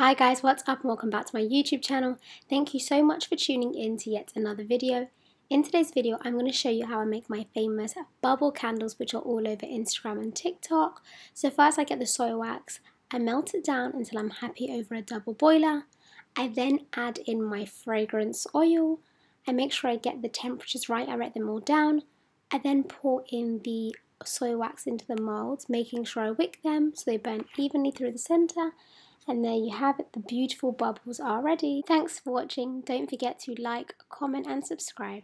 Hi guys, what's up and welcome back to my YouTube channel. Thank you so much for tuning in to yet another video. In today's video, I'm going to show you how I make my famous bubble candles which are all over Instagram and TikTok. So first I get the soy wax, I melt it down until I'm happy over a double boiler. I then add in my fragrance oil. I make sure I get the temperatures right, I write them all down. I then pour in the soy wax into the molds, making sure I wick them so they burn evenly through the centre and there you have it, the beautiful bubbles are ready. Thanks for watching. Don't forget to like, comment and subscribe.